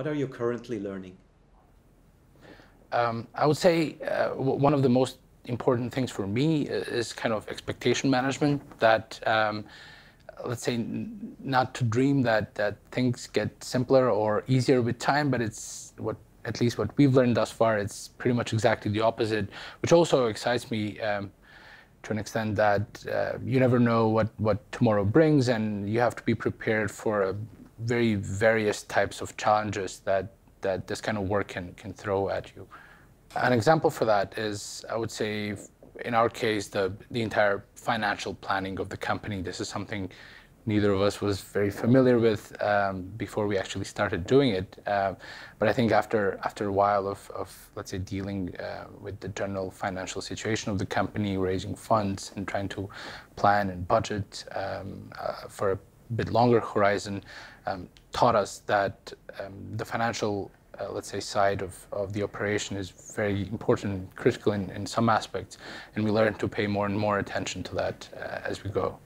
What are you currently learning? Um, I would say uh, one of the most important things for me is kind of expectation management. That um, let's say not to dream that that things get simpler or easier with time, but it's what at least what we've learned thus far. It's pretty much exactly the opposite, which also excites me. Um, to an extent that uh, you never know what, what tomorrow brings, and you have to be prepared for a very various types of challenges that, that this kind of work can, can throw at you. An example for that is, I would say, in our case, the, the entire financial planning of the company. This is something neither of us was very familiar with um, before we actually started doing it. Uh, but I think after after a while of, of let's say dealing uh, with the general financial situation of the company, raising funds and trying to plan and budget um, uh, for a bit longer horizon, um, taught us that um, the financial uh, let's say, side of, of the operation is very important critical in, in some aspects. And we learn to pay more and more attention to that uh, as we go.